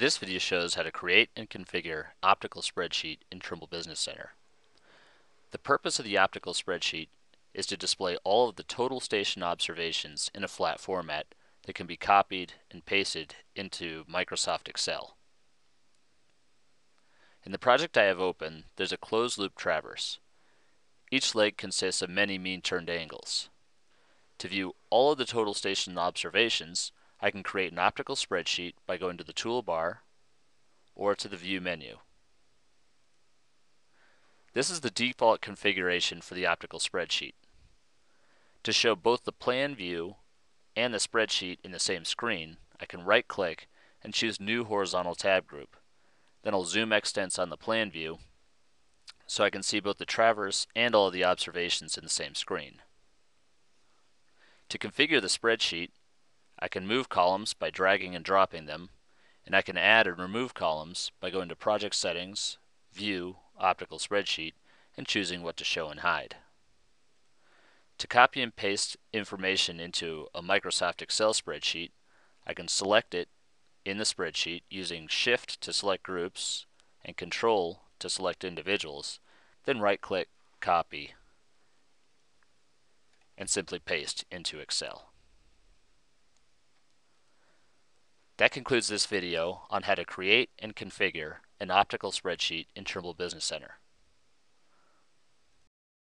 This video shows how to create and configure optical spreadsheet in Trimble Business Center. The purpose of the optical spreadsheet is to display all of the total station observations in a flat format that can be copied and pasted into Microsoft Excel. In the project I have open, there's a closed loop traverse. Each leg consists of many mean turned angles. To view all of the total station observations, I can create an optical spreadsheet by going to the toolbar or to the view menu. This is the default configuration for the optical spreadsheet. To show both the plan view and the spreadsheet in the same screen, I can right click and choose new horizontal tab group. Then I'll zoom extents on the plan view so I can see both the traverse and all of the observations in the same screen. To configure the spreadsheet, I can move columns by dragging and dropping them, and I can add and remove columns by going to Project Settings, View, Optical Spreadsheet, and choosing what to show and hide. To copy and paste information into a Microsoft Excel spreadsheet, I can select it in the spreadsheet using Shift to select groups and Control to select individuals, then right-click, copy, and simply paste into Excel. That concludes this video on how to create and configure an optical spreadsheet in Trimble Business Center.